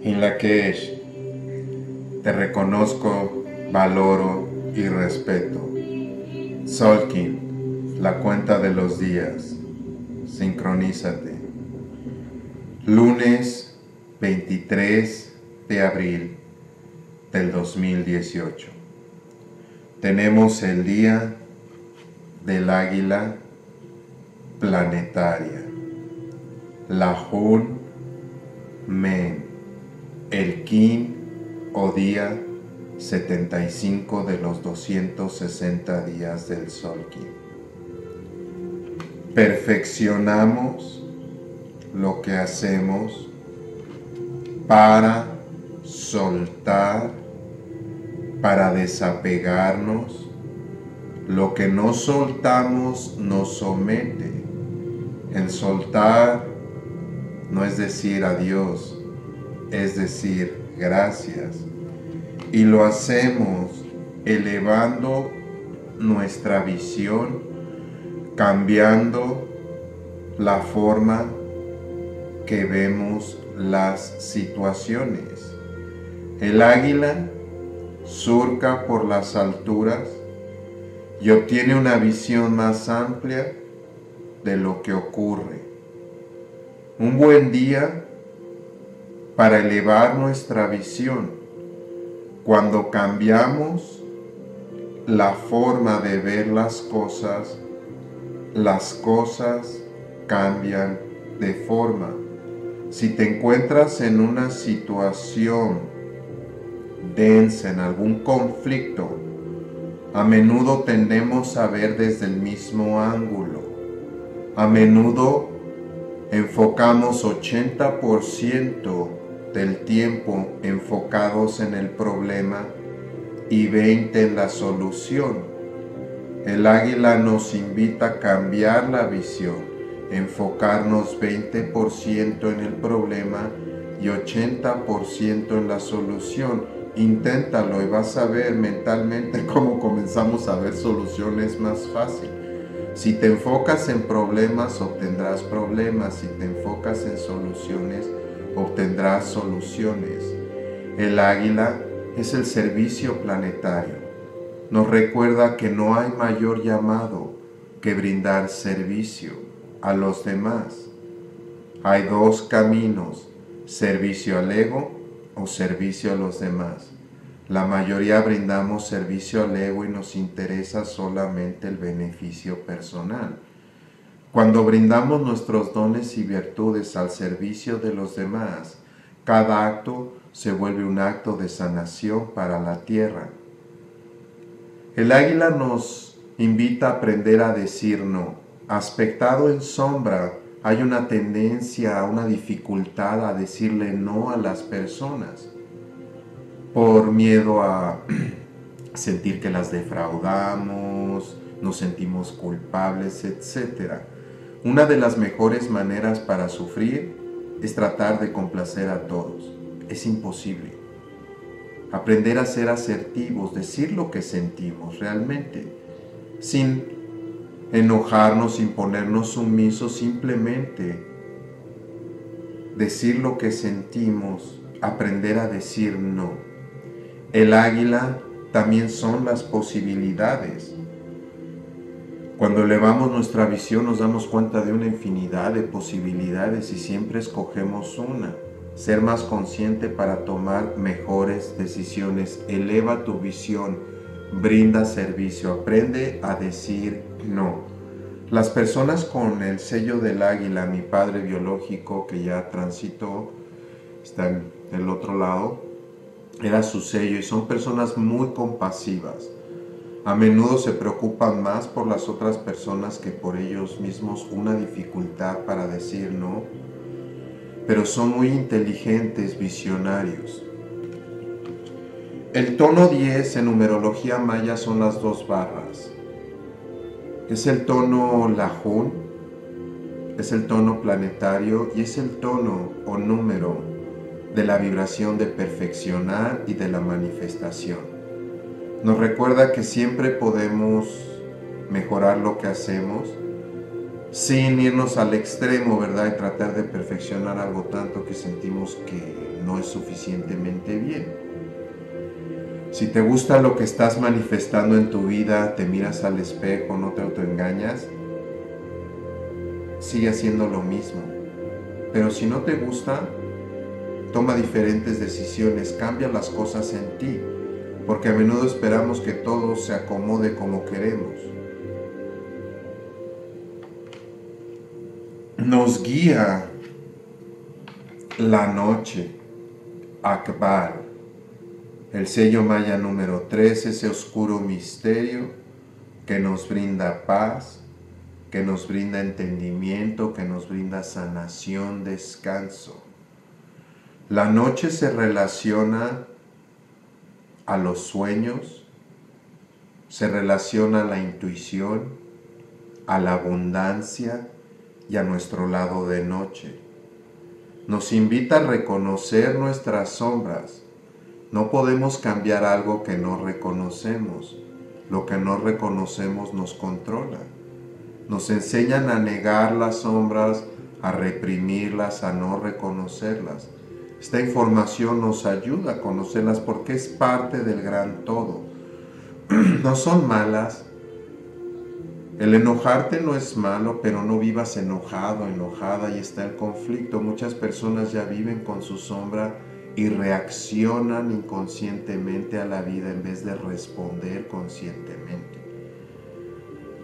Que te reconozco, valoro y respeto. Solkin, la cuenta de los días. Sincronízate. Lunes 23 de abril del 2018. Tenemos el día del águila planetaria. La Hun Men, el Kin o día 75 de los 260 días del Sol Kin. Perfeccionamos lo que hacemos para soltar, para desapegarnos. Lo que no soltamos nos somete. El soltar no es decir adiós, es decir gracias. Y lo hacemos elevando nuestra visión, cambiando la forma que vemos las situaciones. El águila surca por las alturas y obtiene una visión más amplia de lo que ocurre. Un buen día para elevar nuestra visión. Cuando cambiamos la forma de ver las cosas, las cosas cambian de forma. Si te encuentras en una situación densa, en algún conflicto, a menudo tendemos a ver desde el mismo ángulo. A menudo enfocamos 80% del tiempo enfocados en el problema y 20 en la solución. El águila nos invita a cambiar la visión enfocarnos 20% en el problema y 80% en la solución. Inténtalo y vas a ver mentalmente cómo comenzamos a ver soluciones más fácil. Si te enfocas en problemas, obtendrás problemas. Si te enfocas en soluciones, obtendrás soluciones. El águila es el servicio planetario. Nos recuerda que no hay mayor llamado que brindar servicio a los demás. Hay dos caminos, servicio al ego o servicio a los demás. La mayoría brindamos servicio al ego y nos interesa solamente el beneficio personal. Cuando brindamos nuestros dones y virtudes al servicio de los demás, cada acto se vuelve un acto de sanación para la tierra. El águila nos invita a aprender a decir no aspectado en sombra, hay una tendencia, una dificultad a decirle no a las personas por miedo a sentir que las defraudamos, nos sentimos culpables, etc. Una de las mejores maneras para sufrir es tratar de complacer a todos. Es imposible. Aprender a ser asertivos, decir lo que sentimos realmente, sin enojarnos, imponernos sumisos, simplemente decir lo que sentimos, aprender a decir no. El águila también son las posibilidades. Cuando elevamos nuestra visión nos damos cuenta de una infinidad de posibilidades y siempre escogemos una. Ser más consciente para tomar mejores decisiones. Eleva tu visión brinda servicio, aprende a decir no. Las personas con el sello del águila, mi padre biológico que ya transitó, está en el otro lado, era su sello y son personas muy compasivas. A menudo se preocupan más por las otras personas que por ellos mismos, una dificultad para decir no, pero son muy inteligentes, visionarios. El tono 10 en numerología maya son las dos barras. Es el tono Lajún, es el tono planetario y es el tono o número de la vibración de perfeccionar y de la manifestación. Nos recuerda que siempre podemos mejorar lo que hacemos sin irnos al extremo, ¿verdad? Y tratar de perfeccionar algo tanto que sentimos que no es suficientemente bien. Si te gusta lo que estás manifestando en tu vida, te miras al espejo, no te autoengañas, sigue haciendo lo mismo. Pero si no te gusta, toma diferentes decisiones, cambia las cosas en ti, porque a menudo esperamos que todo se acomode como queremos. Nos guía la noche, Akbar, el sello maya número 3, ese oscuro misterio que nos brinda paz, que nos brinda entendimiento, que nos brinda sanación, descanso. La noche se relaciona a los sueños, se relaciona a la intuición, a la abundancia y a nuestro lado de noche. Nos invita a reconocer nuestras sombras. No podemos cambiar algo que no reconocemos. Lo que no reconocemos nos controla. Nos enseñan a negar las sombras, a reprimirlas, a no reconocerlas. Esta información nos ayuda a conocerlas porque es parte del gran todo. no son malas. El enojarte no es malo, pero no vivas enojado, enojada y está el conflicto. Muchas personas ya viven con su sombra y reaccionan inconscientemente a la vida en vez de responder conscientemente.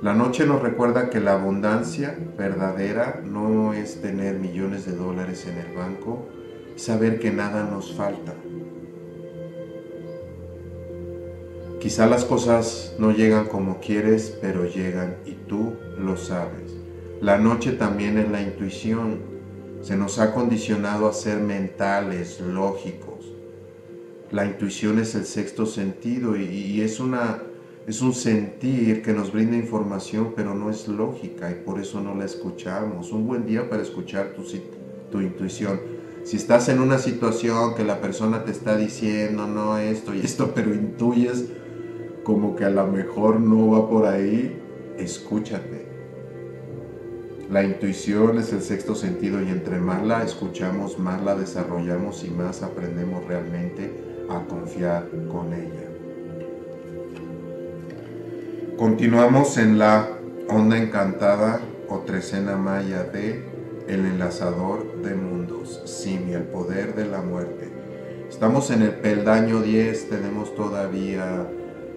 La noche nos recuerda que la abundancia verdadera no es tener millones de dólares en el banco, saber que nada nos falta. Quizá las cosas no llegan como quieres, pero llegan y tú lo sabes. La noche también es la intuición. Se nos ha condicionado a ser mentales, lógicos. La intuición es el sexto sentido y, es, una, es un sentir que nos brinda información, pero no es lógica y por eso no la escuchamos. Un buen día para escuchar tu, tu intuición si estás en una situación que la persona te está diciendo, no esto y esto, pero intuyes como que a lo mejor no va por ahí, escúchate. La intuición es el sexto sentido y entre más la escuchamos, más la desarrollamos y más aprendemos realmente a confiar con ella. Continuamos en la onda encantada o trecena maya de el enlazador de mundos, Simi, el poder de la muerte. Estamos en el peldaño 10, tenemos todavía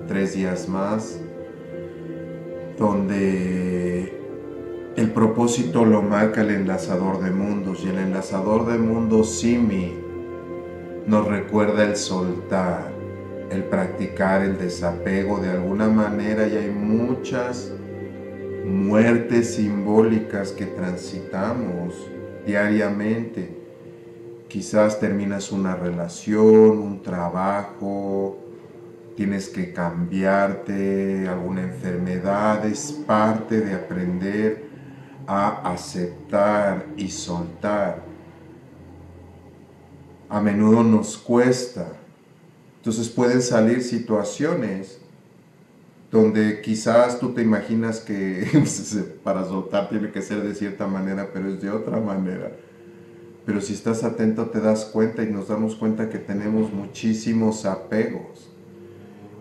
tres días más, donde el propósito lo marca el enlazador de mundos y el enlazador de mundos, Simi, nos recuerda el soltar, el practicar el desapego de alguna manera y hay muchas muertes simbólicas que transitamos diariamente. Quizás terminas una relación, un trabajo, tienes que cambiarte, alguna enfermedad, es parte de aprender a aceptar y soltar. A menudo nos cuesta. Entonces pueden salir situaciones donde quizás tú te imaginas que para soltar tiene que ser de cierta manera, pero es de otra manera. Pero si estás atento te das cuenta y nos damos cuenta que tenemos muchísimos apegos.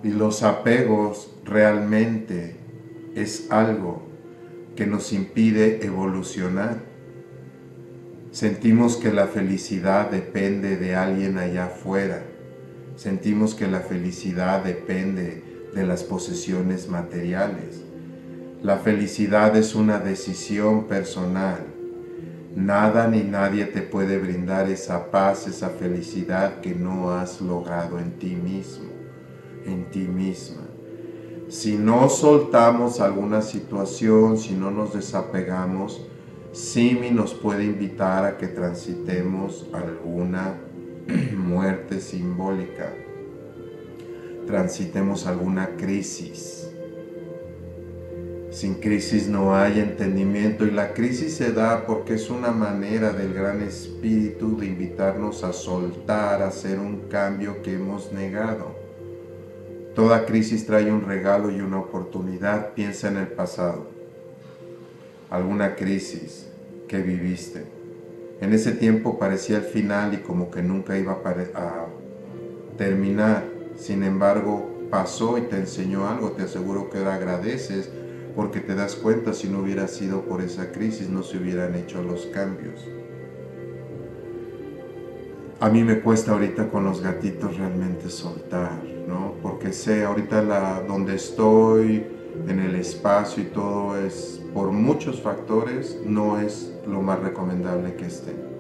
Y los apegos realmente es algo que nos impide evolucionar. Sentimos que la felicidad depende de alguien allá afuera. Sentimos que la felicidad depende de las posesiones materiales. La felicidad es una decisión personal. Nada ni nadie te puede brindar esa paz, esa felicidad que no has logrado en ti mismo, en ti misma. Si no soltamos alguna situación, si no nos desapegamos, Simi nos puede invitar a que transitemos alguna muerte simbólica transitemos alguna crisis. Sin crisis no hay entendimiento y la crisis se da porque es una manera del gran espíritu de invitarnos a soltar, a hacer un cambio que hemos negado. Toda crisis trae un regalo y una oportunidad. Piensa en el pasado. Alguna crisis que viviste. En ese tiempo parecía el final y como que nunca iba a terminar. Sin embargo, pasó y te enseñó algo. Te aseguro que ahora agradeces porque te das cuenta si no hubiera sido por esa crisis no se hubieran hecho los cambios. A mí me cuesta ahorita con los gatitos realmente soltar, ¿no? Porque sé ahorita la, donde estoy, en el espacio y todo es, por muchos factores, no es lo más recomendable que estén.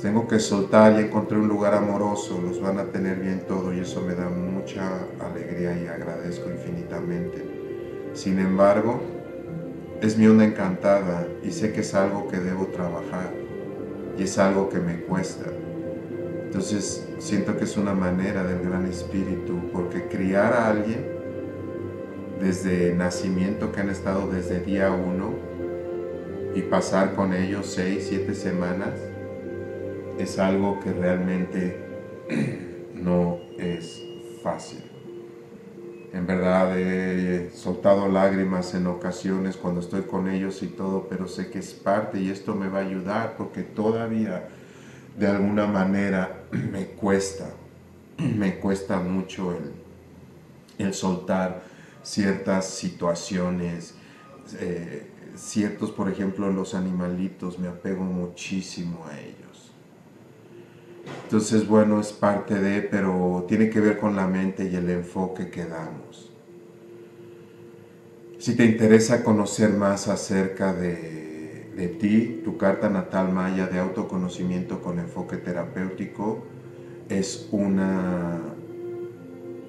Tengo que soltar y encontré un lugar amoroso, los van a tener bien todo y eso me da mucha alegría y agradezco infinitamente. Sin embargo, es mi onda encantada y sé que es algo que debo trabajar y es algo que me cuesta. Entonces siento que es una manera del gran espíritu porque criar a alguien desde nacimiento que han estado desde día uno y pasar con ellos seis, siete semanas es algo que realmente no es fácil. En verdad he soltado lágrimas en ocasiones cuando estoy con ellos y todo, pero sé que es parte y esto me va a ayudar porque todavía de alguna manera me cuesta, me cuesta mucho el, el soltar ciertas situaciones, eh, ciertos, por ejemplo, los animalitos, me apego muchísimo a ellos. Entonces, bueno, es parte de, pero tiene que ver con la mente y el enfoque que damos. Si te interesa conocer más acerca de, ti, tu carta natal maya de autoconocimiento con enfoque terapéutico es una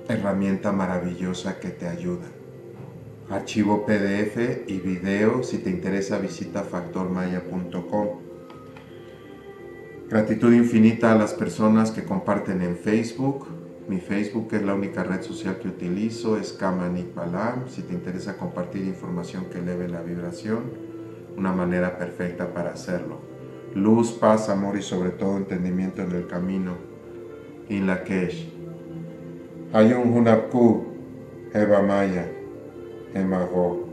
herramienta maravillosa que te ayuda. Archivo PDF y video, si te interesa visita factormaya.com. Gratitud infinita a las personas que comparten en Facebook. Mi Facebook es la única red social que utilizo, es Balam. Si te interesa compartir información que eleve la vibración, una manera perfecta para hacerlo. Luz, paz, amor y sobre todo entendimiento en el camino. In Lakesh. Ayun Hunapku, Eva Maya, Emago.